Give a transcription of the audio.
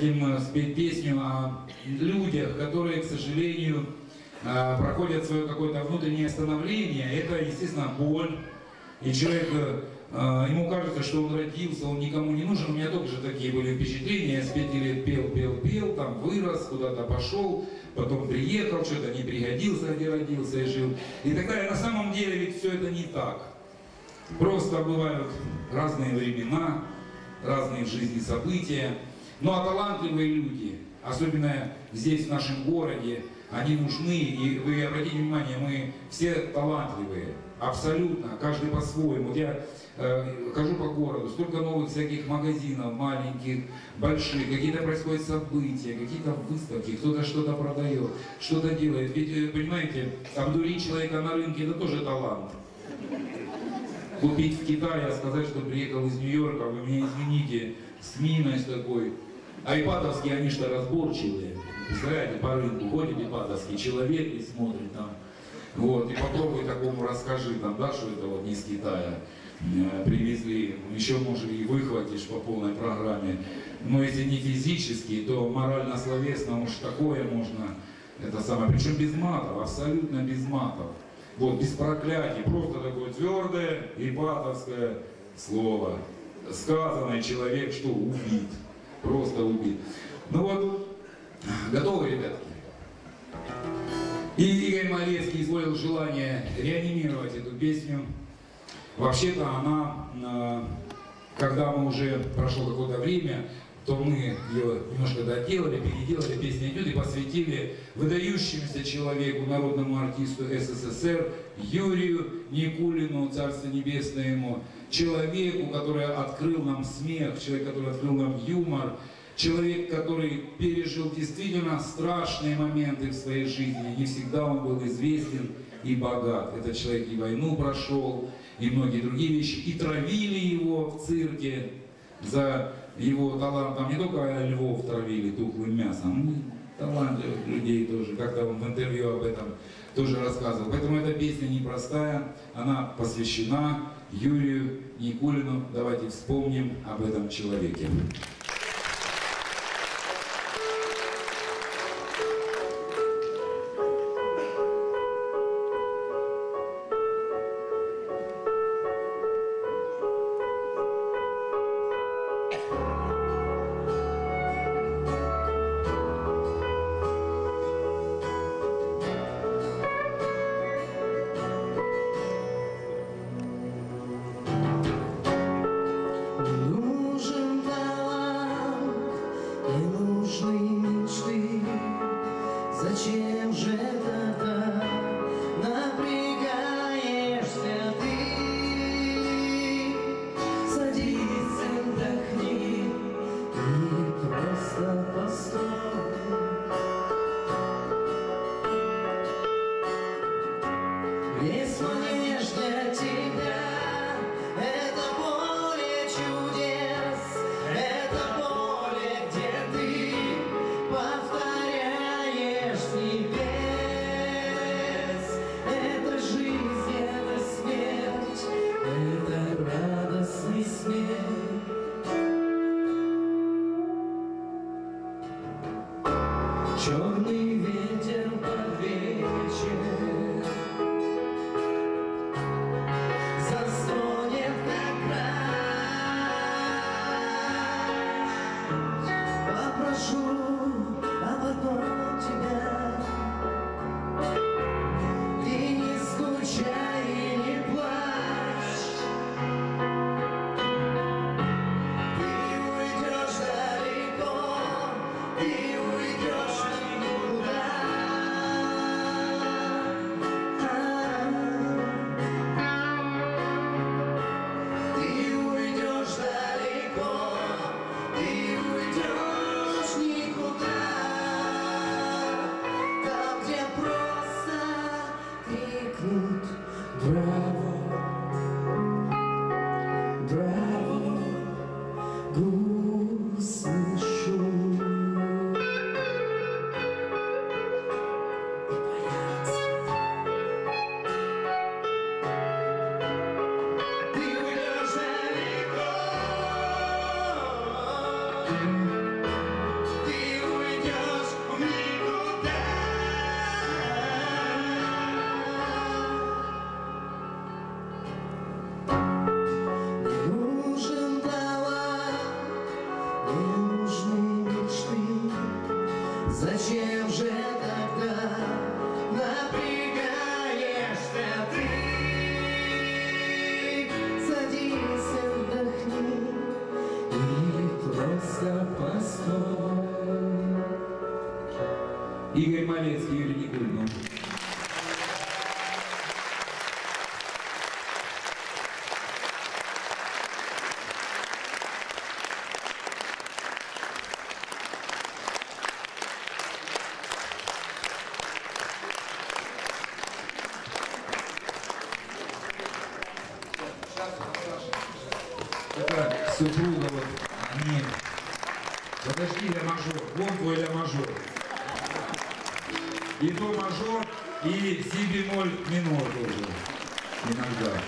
хотим э, спеть песню о людях, которые, к сожалению, э, проходят свое какое-то внутреннее становление. Это, естественно, боль. И человек, э, ему кажется, что он родился, он никому не нужен. У меня тоже такие были впечатления. Я с пяти лет пел, пел, пел, там вырос, куда-то пошел, потом приехал, что-то не пригодился, где родился и жил. И так далее. На самом деле ведь все это не так. Просто бывают разные времена, разные в жизни события. Ну а талантливые люди, особенно здесь, в нашем городе, они нужны. И вы обратите внимание, мы все талантливые. Абсолютно, каждый по-своему. Я э, хожу по городу, столько новых всяких магазинов, маленьких, больших, какие-то происходят события, какие-то выставки, кто-то что-то продает, что-то делает. Ведь, э, понимаете, обдурить человека на рынке это тоже талант. Купить в Китае, а сказать, что приехал из Нью-Йорка, вы меня извините, с миной такой. Айпадовские, они что разборчивые. Представляете, по рынку ходит айпадовский человек и смотрит там. Вот, и попробуй такому расскажи, там, да, что это вот не из Китая э, привезли, еще, может, и выхватишь по полной программе. Но если не физически, то морально-словесно уж такое можно, это самое, причем без матов, абсолютно без матов. Вот, без проклятий, просто такое твердое ипатовское слово. Сказанное человек, что убит, просто убит. Ну вот, готовы, ребятки? И Игорь Малецкий изволил желание реанимировать эту песню. Вообще-то она, э, когда мы уже прошло какое-то время, то мы ее немножко доделали, переделали, песня идет и посвятили выдающемуся человеку, народному артисту СССР Юрию Никулину, Царство Небесное ему, человеку, который открыл нам смех, человек, который открыл нам юмор, человек, который пережил действительно страшные моменты в своей жизни. Не всегда он был известен и богат. Этот человек и войну прошел, и многие другие вещи. И травили его в цирке за его талант. Там не только львов травили тухлым мясом, ну, талантливых людей тоже. Как-то он в интервью об этом тоже рассказывал. Поэтому эта песня непростая, она посвящена Юрию Никулину. Давайте вспомним об этом человеке. Зачем же тогда напрягаешься ты? Садись, отдохни или просто постой. Игорь Малецкий, Юрий Никулин. Вот, они... Подожди, ля мажор, вон твой ля мажор. И до мажор, и си бемоль минор тоже. Иногда.